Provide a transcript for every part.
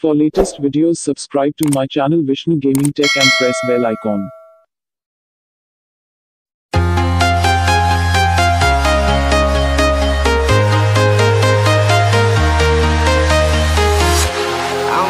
For latest videos subscribe to my channel Vishnu Gaming Tech and press bell icon.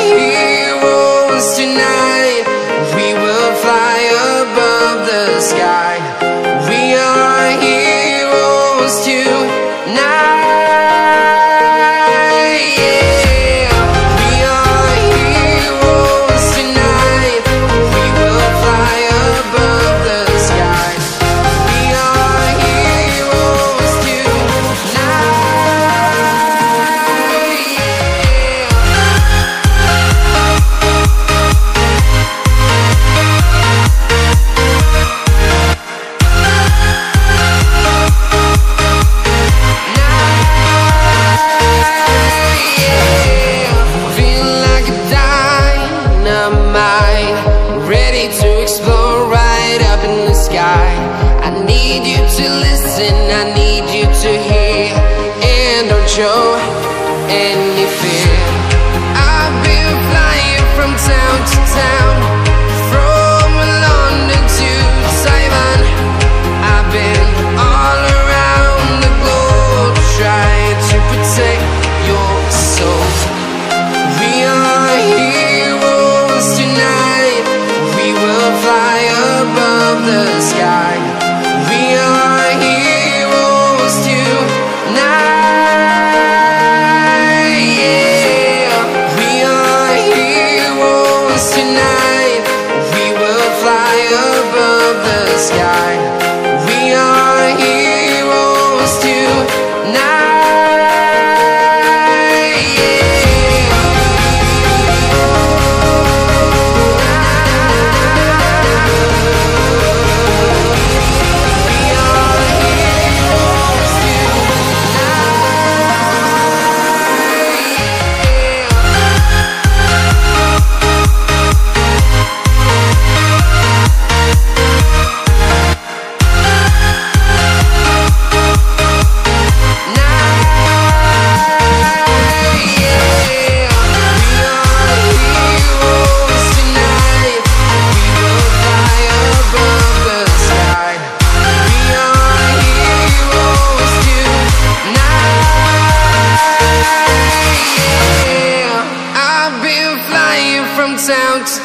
Are to right up in the sky. I need you to listen, I need you to hear, and don't show any fear. I've been flying from town to town, from London to Taiwan. I've been all around the trying to protect